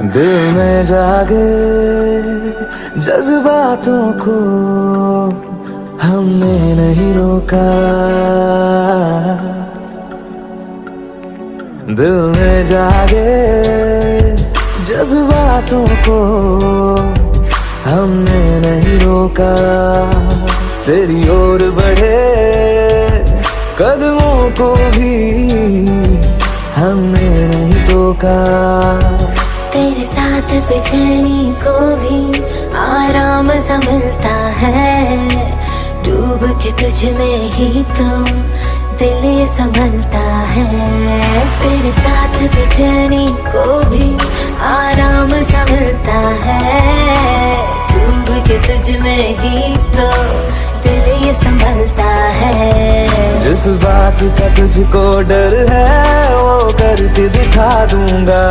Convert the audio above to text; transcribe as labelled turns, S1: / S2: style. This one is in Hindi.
S1: दिल में जागे जज्बातों को हमने नहीं रोका। दिल में जागे जज्बातों को हमने नहीं रोका। तेरी ओर बढ़े कदमों को भी हमने नहीं
S2: साथ बेचैनी को भी आराम सा मिलता है। डूब के तुझ में ही तो दिल संभलता है। तेरे साथ बेचैनी को भी आराम सा मिलता है। डूब के तुझ में ही तो दिल संभलता है।
S1: जिस बात का तुझको डर है, वो करके दिखा दूँगा।